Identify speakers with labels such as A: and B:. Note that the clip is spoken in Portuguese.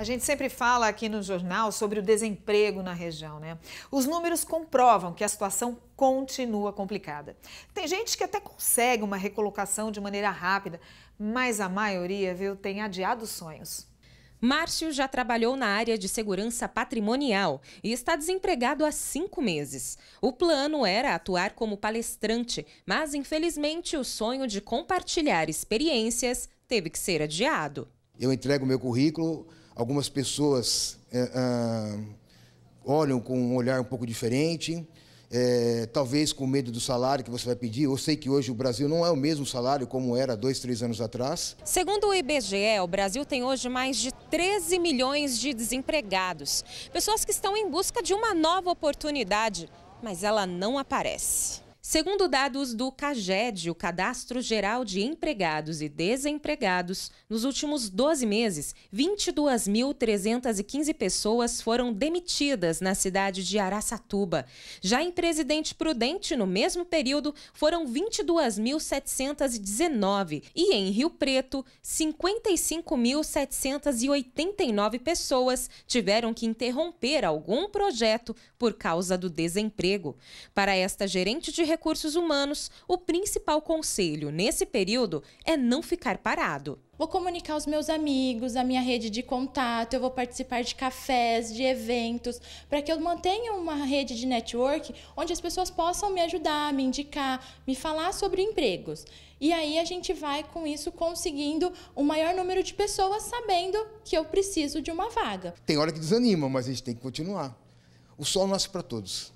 A: A gente sempre fala aqui no jornal sobre o desemprego na região, né? Os números comprovam que a situação continua complicada. Tem gente que até consegue uma recolocação de maneira rápida, mas a maioria, viu, tem adiado sonhos.
B: Márcio já trabalhou na área de segurança patrimonial e está desempregado há cinco meses. O plano era atuar como palestrante, mas infelizmente o sonho de compartilhar experiências teve que ser adiado.
C: Eu entrego meu currículo, algumas pessoas é, ah, olham com um olhar um pouco diferente é, talvez com medo do salário que você vai pedir. Eu sei que hoje o Brasil não é o mesmo salário como era dois, três anos atrás.
B: Segundo o IBGE, o Brasil tem hoje mais de 13 milhões de desempregados. Pessoas que estão em busca de uma nova oportunidade, mas ela não aparece. Segundo dados do CAGED, o Cadastro Geral de Empregados e Desempregados, nos últimos 12 meses, 22.315 pessoas foram demitidas na cidade de Araçatuba. Já em Presidente Prudente, no mesmo período, foram 22.719 e em Rio Preto, 55.789 pessoas tiveram que interromper algum projeto por causa do desemprego. Para esta gerente de recursos humanos, o principal conselho nesse período é não ficar parado.
D: Vou comunicar aos meus amigos, a minha rede de contato, eu vou participar de cafés, de eventos, para que eu mantenha uma rede de network onde as pessoas possam me ajudar, me indicar, me falar sobre empregos. E aí a gente vai com isso conseguindo um maior número de pessoas sabendo que eu preciso de uma vaga.
C: Tem hora que desanima, mas a gente tem que continuar. O sol nasce para todos.